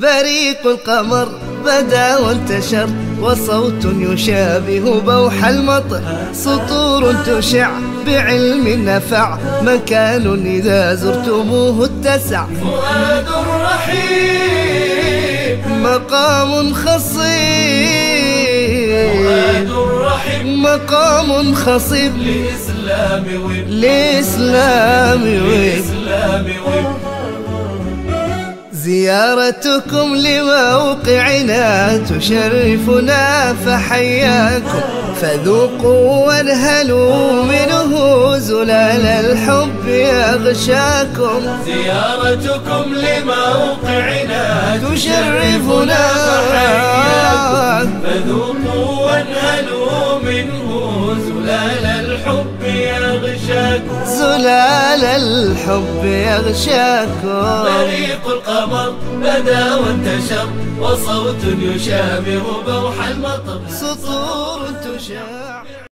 بريق القمر بدا وانتشر وصوت يشابه بوح المطر. سطور تشع بعلم نفع مكان إذا زرتموه اتسع. فؤاد رحيم مقام خصيب مقام خصيب. لإسلام وب لإسلام وب زيارتكم لموقعنا تشرفنا فحياكم. فذوقوا وانهلوا منه زلال الحب يغشاكم. زيارتكم لموقعنا تشرفنا فحياكم. فذوقوا وانهلوا زلال الحب يغشاكم زلال الحب يغشاكم بريق القمر بدا وانتشر وصوت يشابه بوح المطر. سطور تشاع.